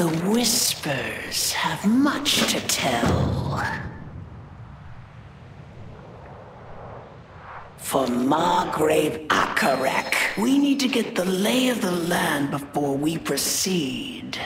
The Whispers have much to tell. For Margrave Akarek, we need to get the lay of the land before we proceed.